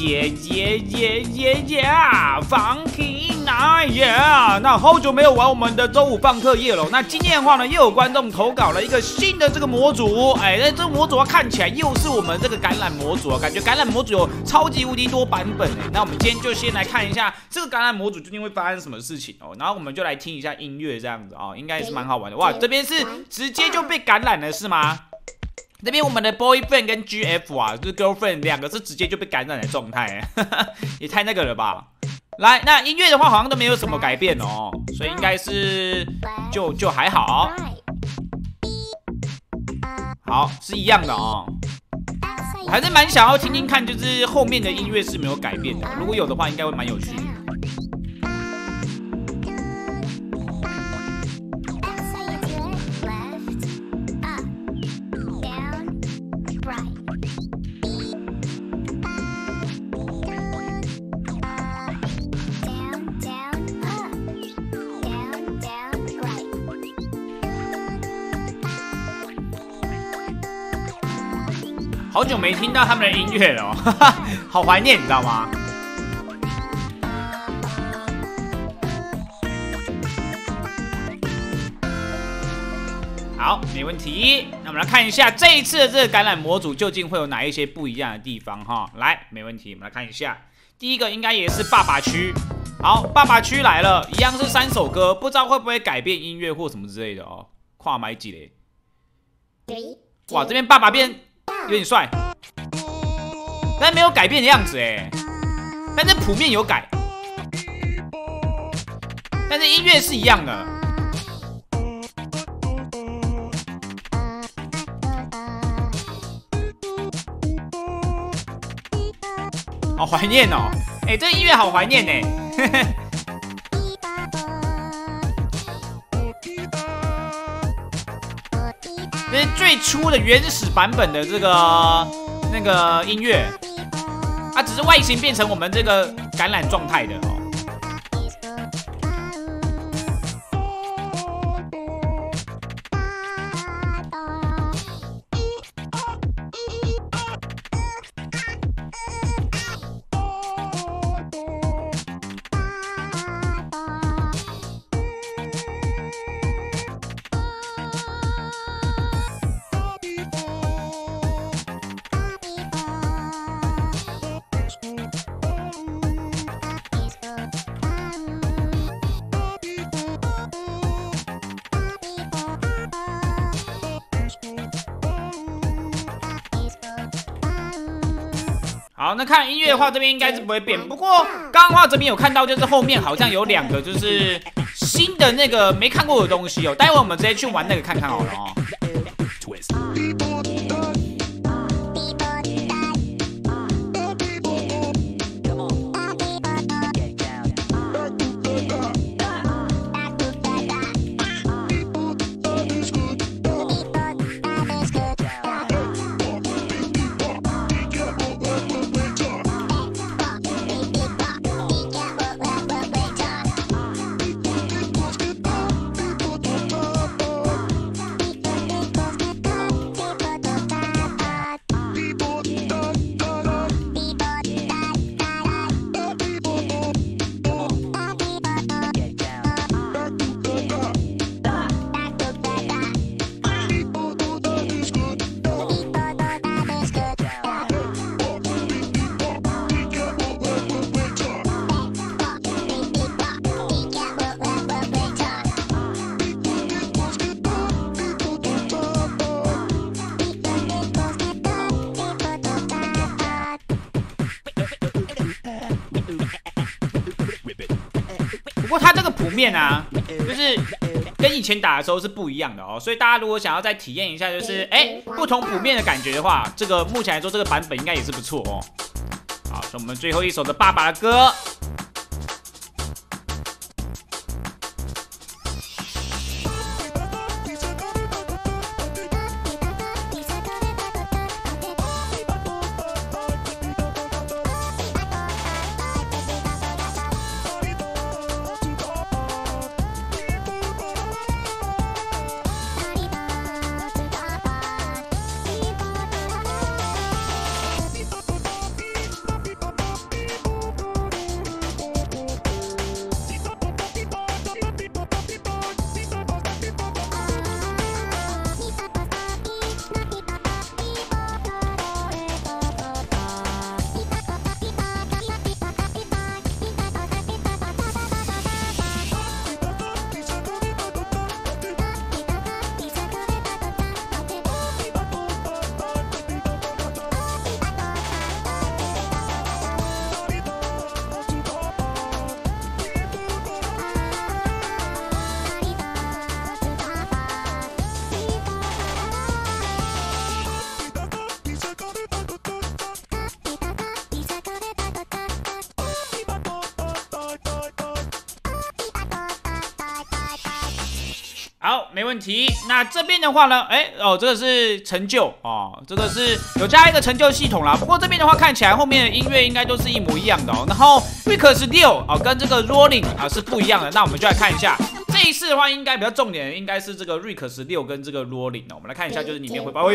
耶耶耶耶耶啊！Funky night yeah！那好久没有玩我们的周五放课夜了。那今天的话呢，又有观众投稿了一个新的这个模组。哎，那这个模组啊，看起来又是我们这个橄榄模组啊，感觉橄榄模组有超级无敌多版本哎。那我们今天就先来看一下这个橄榄模组究竟会发生什么事情哦。然后我们就来听一下音乐这样子啊，应该也是蛮好玩的。哇，这边是直接就被感染了是吗？这边我们的 boyfriend 跟 GF 啊，就是 girlfriend 两个是直接就被感染的状态，也太那个了吧？来，那音乐的话好像都没有什么改变哦，所以应该是就就还好，好是一样的哦。我还是蛮想要听听看，就是后面的音乐是没有改变的，如果有的话，应该会蛮有趣。好久没听到他们的音乐了，好怀念，你知道吗？好，没问题。那我们来看一下这一次的这个橄榄模组究竟会有哪一些不一样的地方哈。来，没问题，我们来看一下。第一个应该也是爸爸区。好，爸爸区来了，一样是三首歌，不知道会不会改变音乐或什么之类的哦。跨买几嘞？哇，这边爸爸变。有点帅，但没有改变的样子哎。但是谱面有改，但是音乐是一样的。好怀念哦！哎，这音乐好怀念呢。这是最初的原始版本的这个那个音乐，它只是外形变成我们这个橄榄状态的哦。好，那看音乐的话，这边应该是不会变。不过刚刚话这边有看到，就是后面好像有两个，就是新的那个没看过的东西哦。待会我们直接去玩那个看看好了哦。面啊，就是跟以前打的时候是不一样的哦，所以大家如果想要再体验一下，就是哎不同补面的感觉的话，这个目前来说这个版本应该也是不错哦。好，是我们最后一首的爸爸的歌。没问题。那这边的话呢，哎哦，这个是成就哦，这个是有加一个成就系统啦。不过这边的话看起来后面的音乐应该都是一模一样的哦。然后 Rick 六哦，跟这个 Rolling 啊是不一样的。那我们就来看一下，这一次的话应该比较重点，应该是这个 Rick 六跟这个 Rolling 哦。我们来看一下，就是里面会包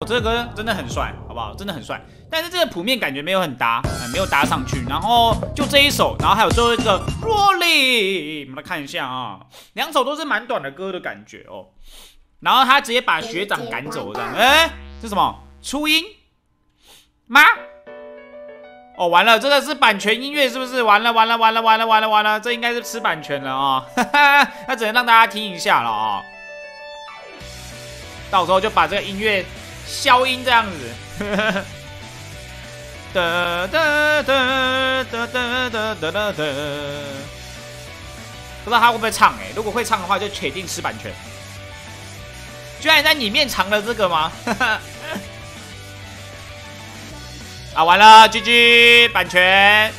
有。这个歌真的很帅，好不好？真的很帅，但是这个谱面感觉没有很搭，没有搭上去。然后就这一首，然后还有最后一个 Rolling，我们来看一下啊，两首都是蛮短的歌的感觉哦。然后他直接把学长赶走这样，哎，这什么初音吗？哦，完了，这个是版权音乐是不是？完了完了完了完了完了完了，这应该是吃版权了啊！哈哈那只能让大家听一下了啊，到时候就把这个音乐。消音这样子，哒哒哒哒哒哒哒哒哒，不知道他会不会唱哎？如果会唱的话，就铁定吃版权。居然在里面藏了这个吗？啊，完了，GG 版权。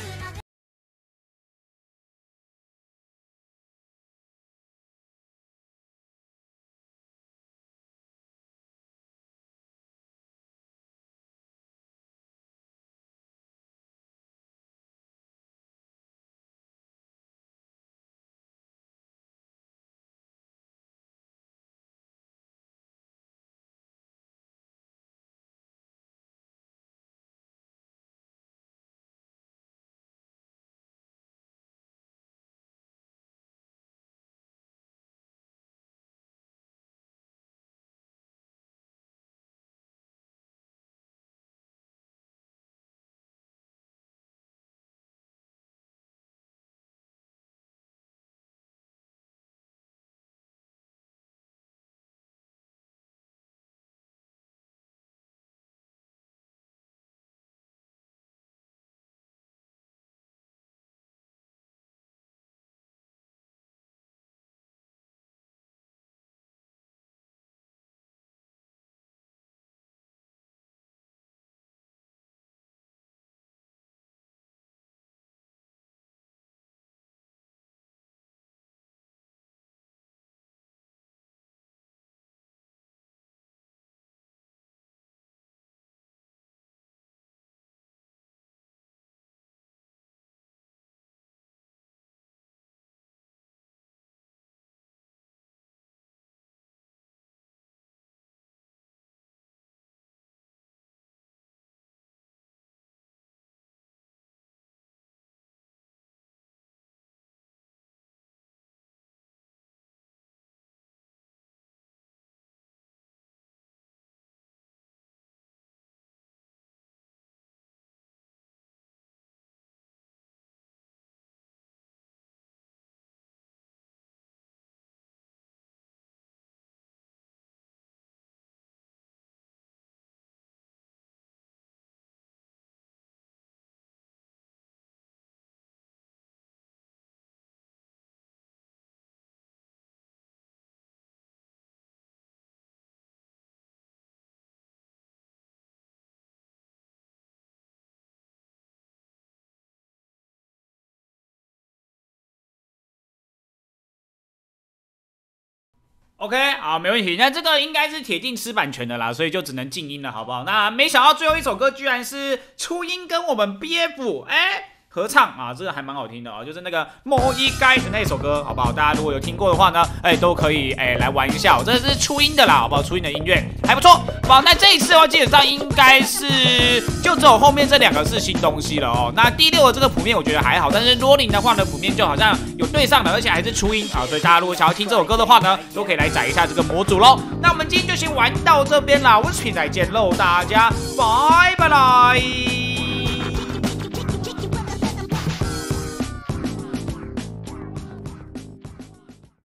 OK，好，没问题。那这个应该是铁定吃版权的啦，所以就只能静音了，好不好？那没想到最后一首歌居然是初音跟我们 BF，哎。合唱啊，这个还蛮好听的啊，就是那个某一该的那首歌，好不好？大家如果有听过的话呢，哎，都可以哎来玩一下。这是初音的啦，好不好？初音的音乐还不错。好，那这一次的话，基本上应该是就只有后面这两个是新东西了哦。那第六的这个谱面我觉得还好，但是罗琳的话呢，谱面就好像有对上的，而且还是初音啊。所以大家如果想要听这首歌的话呢，都可以来载一下这个模组喽。那我们今天就先玩到这边啦，我是皮仔见喽，大家拜拜啦。